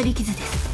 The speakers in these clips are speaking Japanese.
すり傷です。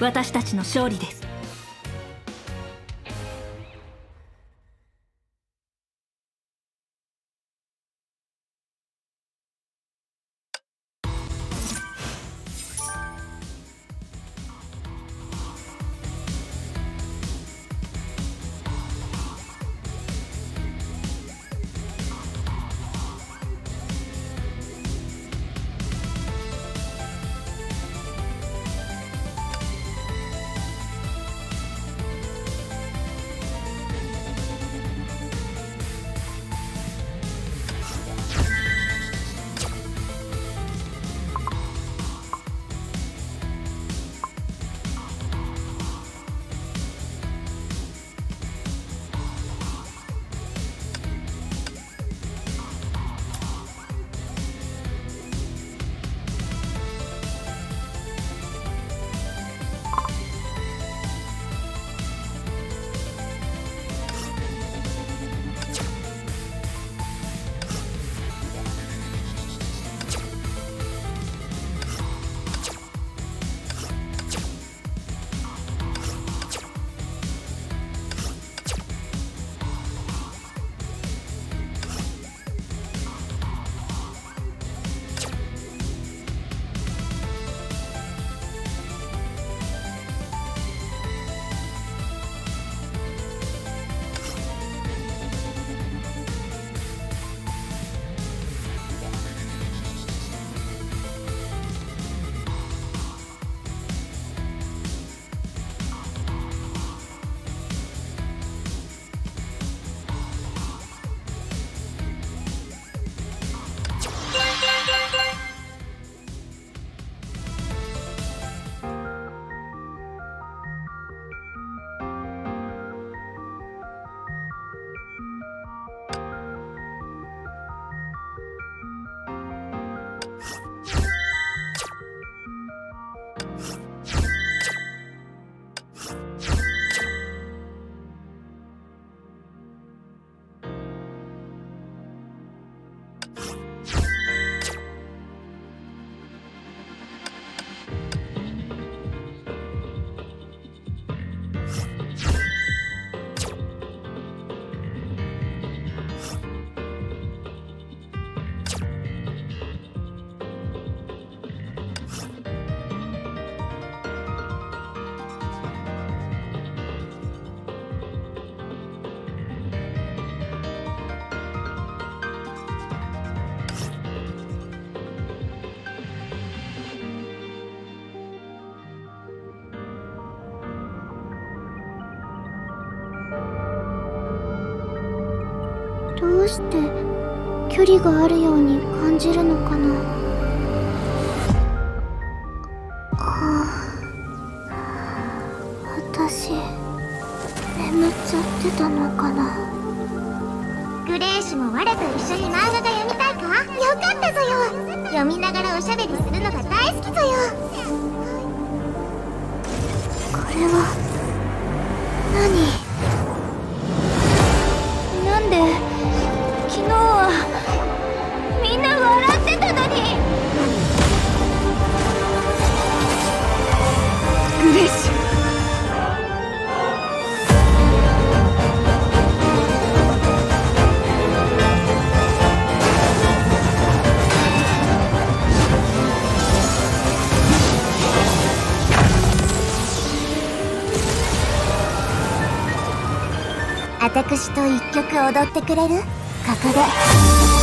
私たちの勝利です。して距離があるように感じるのかな。私眠っちゃってたのかな。グレーシュも我と一緒に漫画が読みたいか？よかったぞよ。読みながらおしゃべりするのが大好きぞよ。これは何？私と一曲踊ってくれる？ここで。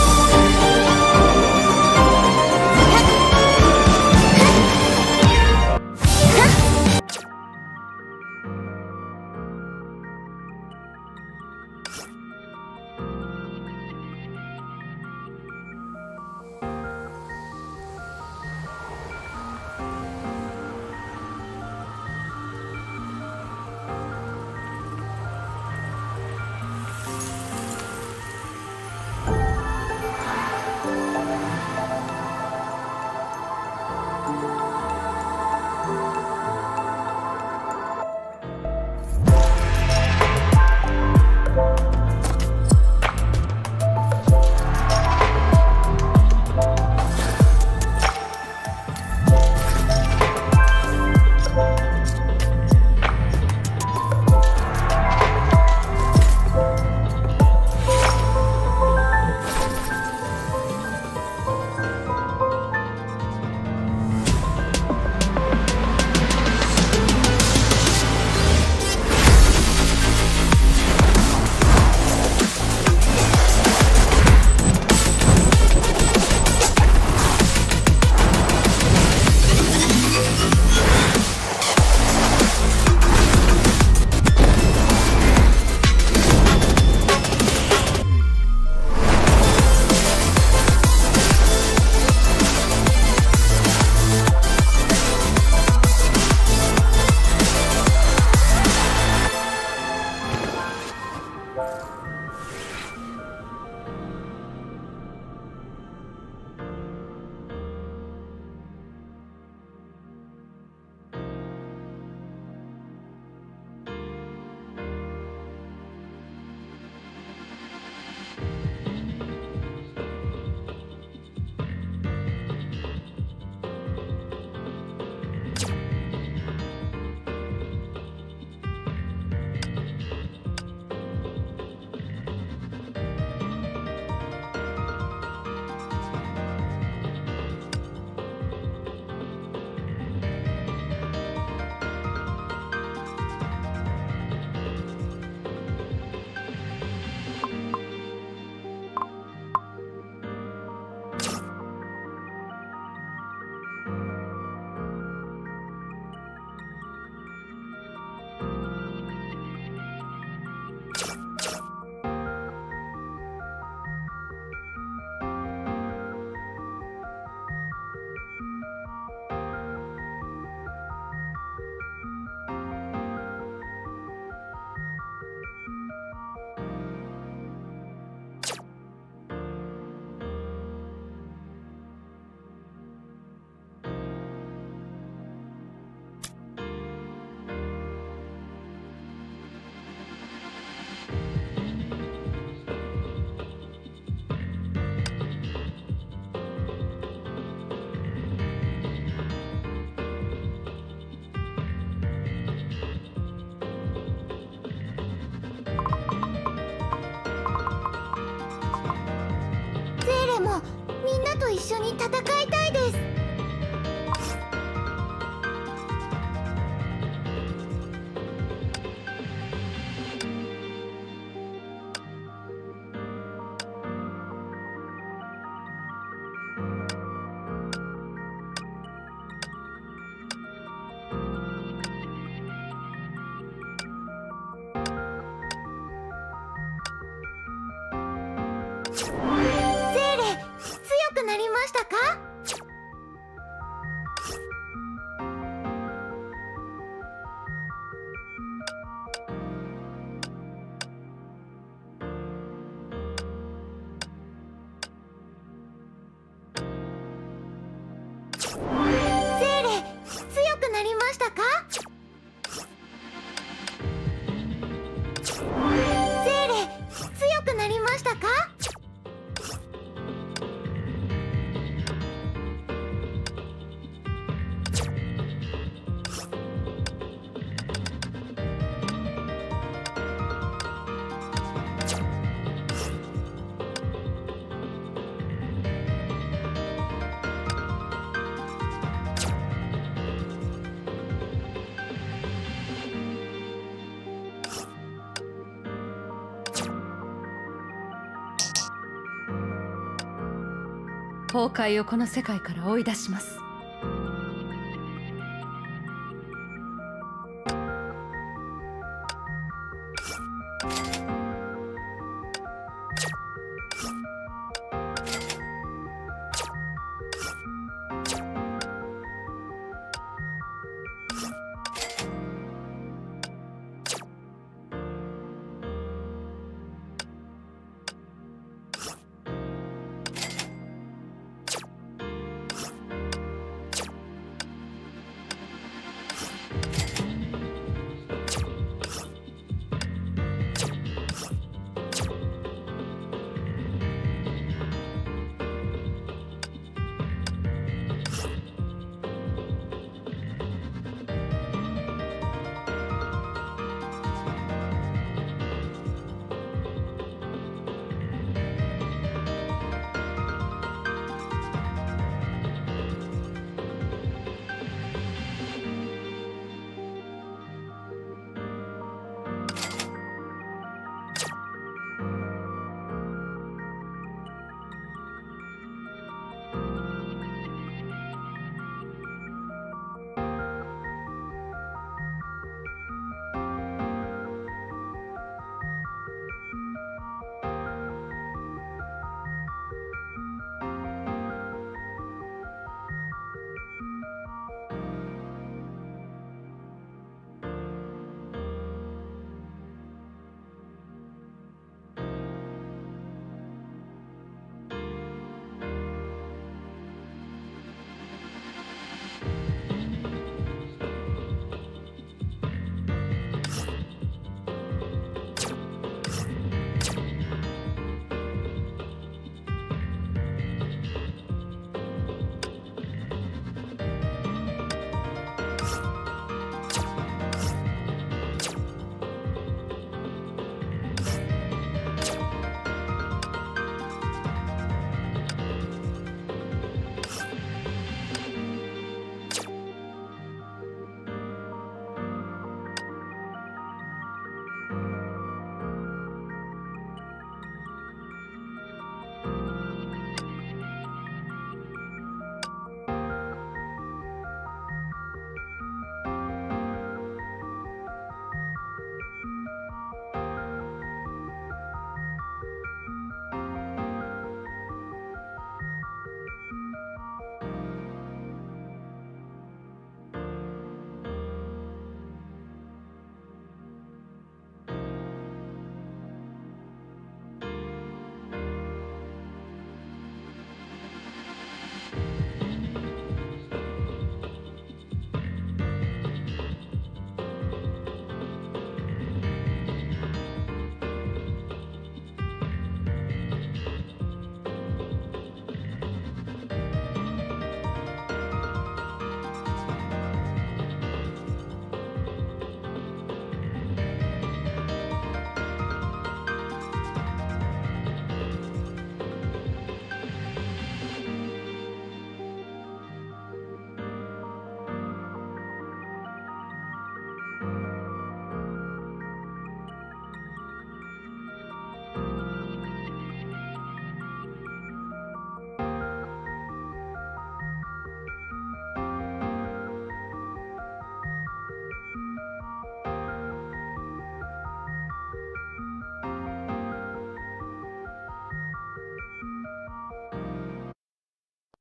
崩壊をこの世界から追い出します。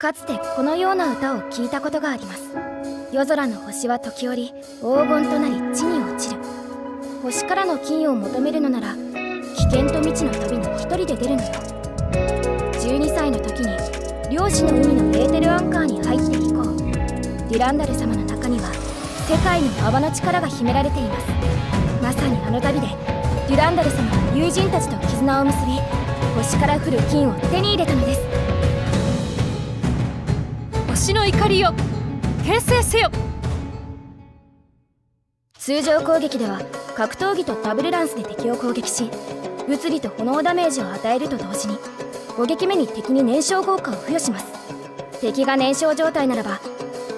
かつてこのような歌を聞いたことがあります。夜空の星は時折黄金となり地に落ちる。星からの金を求めるのなら危険と未知の旅に一人で出るのよ。12歳の時に漁師の海のエーテルアンカーに入って以降デュランダル様の中には世界に泡の力が秘められています。まさにあの旅でデュランダル様は友人たちと絆を結び星から降る金を手に入れたのです。怒りよ形成せよ。通常攻撃では格闘技とダブルランスで敵を攻撃し物理と炎ダメージを与えると同時に5撃目に敵に燃焼効果を付与します。敵が燃焼状態ならば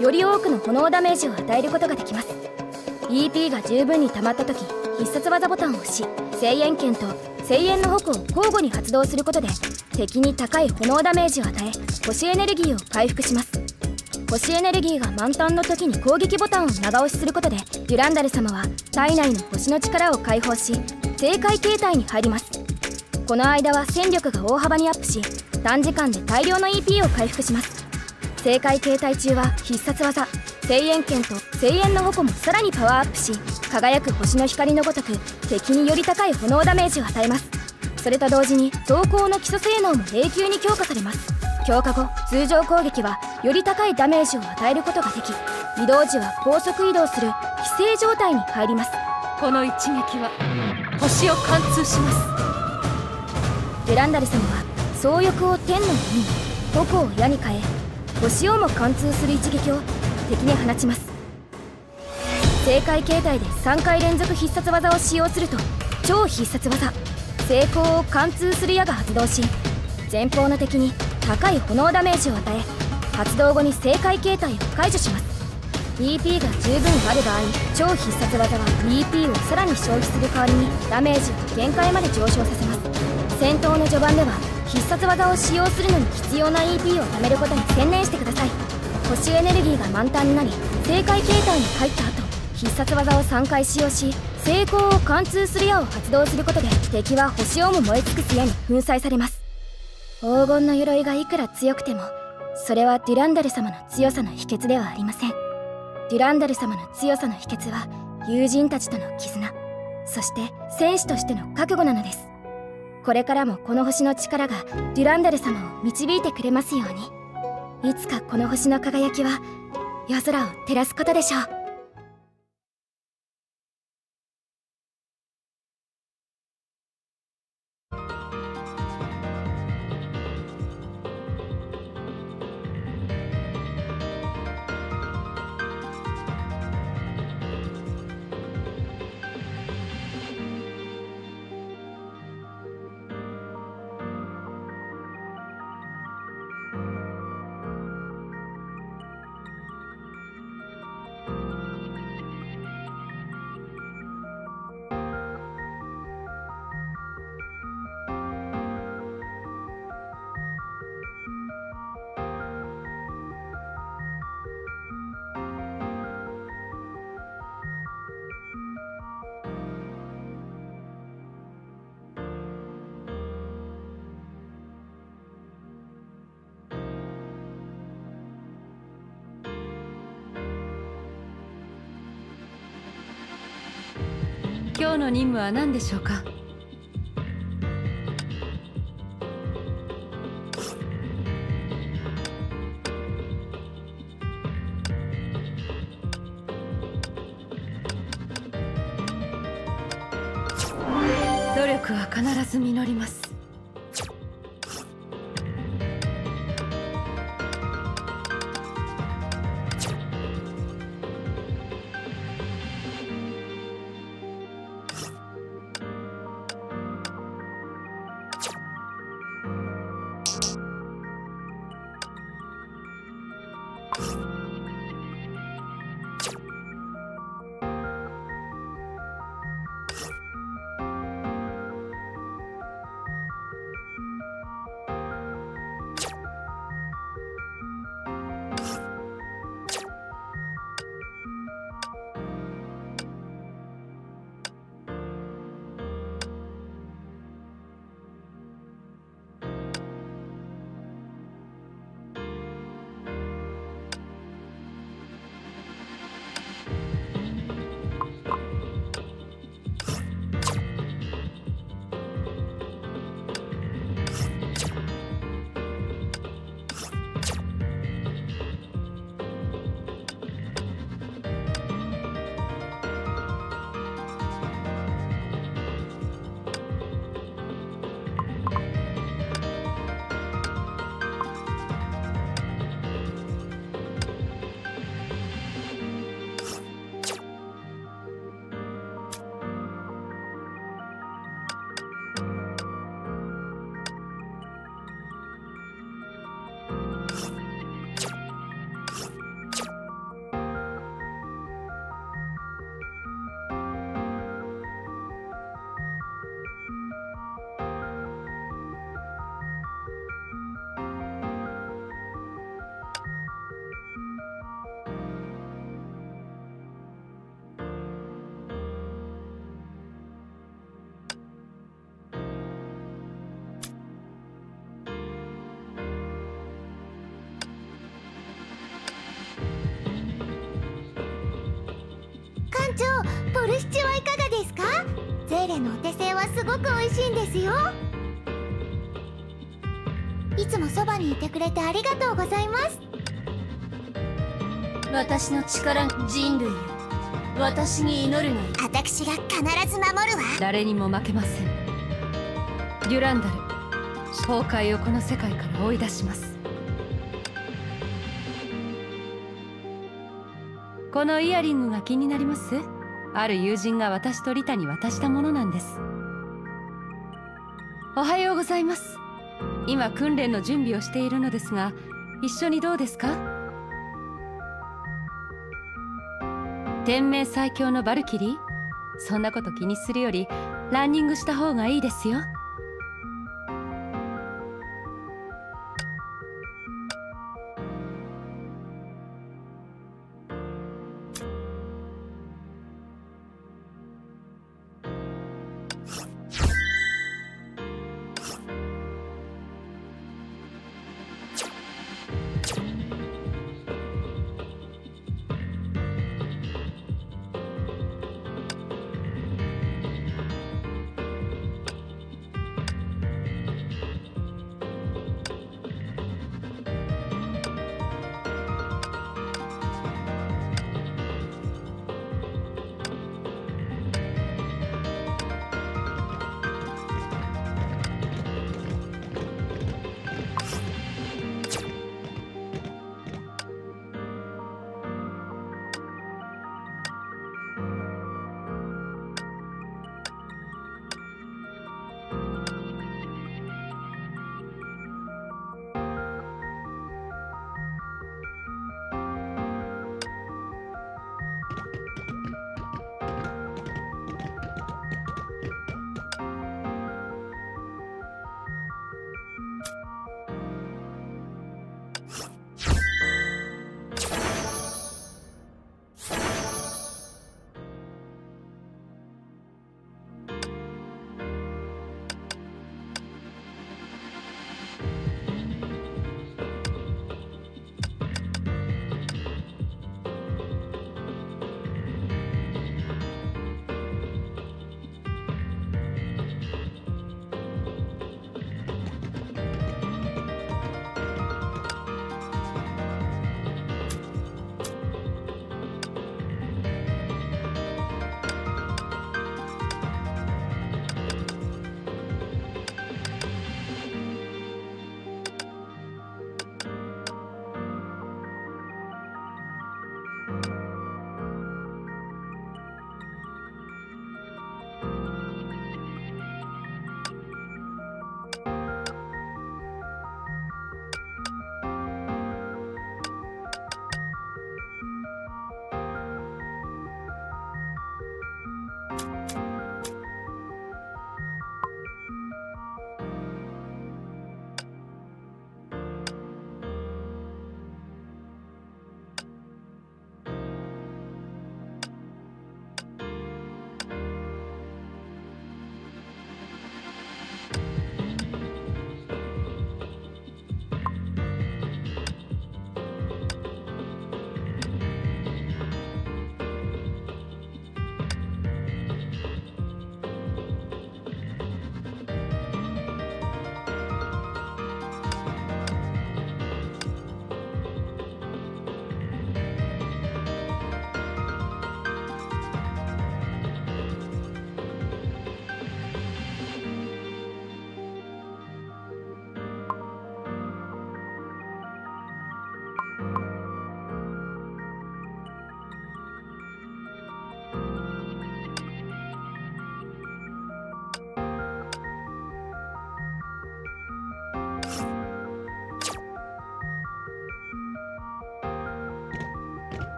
より多くの炎ダメージを与えることができます。EP が十分に溜まった時必殺技ボタンを押し声援剣と声援の矛を交互に発動することで敵に高い炎ダメージを与え星エネルギーを回復します。星エネルギーが満タンの時に攻撃ボタンを長押しすることでデュランダル様は体内の星の力を解放し正解形態に入ります。この間は戦力が大幅にアップし短時間で大量の EP を回復します。正解形態中は必殺技声援剣と声援の矛もさらにパワーアップし輝く星の光のごとく敵により高い炎ダメージを与えます。それと同時に走行の基礎性能も永久に強化されます。強化後通常攻撃はより高いダメージを与えることができ移動時は高速移動する非正状態に入ります。この一撃は星を貫通します。デュランダル様は総翼を天の闇に矛を矢に変え星をも貫通する一撃を敵に放ちます。正解形態で3回連続必殺技を使用すると超必殺技成功を貫通する矢が発動し前方の敵に高い炎ダメージを与え発動後に正解形態を解除します。EP が十分ある場合超必殺技は EP をさらに消費する代わりにダメージを限界まで上昇させます。戦闘の序盤では必殺技を使用するのに必要な EP を貯めることに専念してください。星エネルギーが満タンになり正解形態に入った後必殺技を3回使用し成功を貫通する矢を発動することで敵は星をも燃え尽くす矢に粉砕されます。黄金の鎧がいくら強くてもそれはデュランダル様の強さの秘訣ではありません。デュランダル様の強さの秘訣は友人たちとの絆そして戦士としての覚悟なのです。これからもこの星の力がデュランダル様を導いてくれますように。いつかこの星の輝きは夜空を照らすことでしょう。日の任務は何でしょうか？努力は必ず実ります。ルシチはいかがですか？ゼーレのお手製はすごく美味しいんですよ。いつもそばにいてくれてありがとうございます。私の力人類よ。私に祈るのよ。私が必ず守るわ。誰にも負けません。デュランダル崩壊をこの世界から追い出します。このイヤリングが気になります？ある友人が私とリタに渡したものなんです。おはようございます。今訓練の準備をしているのですが一緒にどうですか？天命最強のバルキリー？そんなこと気にするよりランニングした方がいいですよ。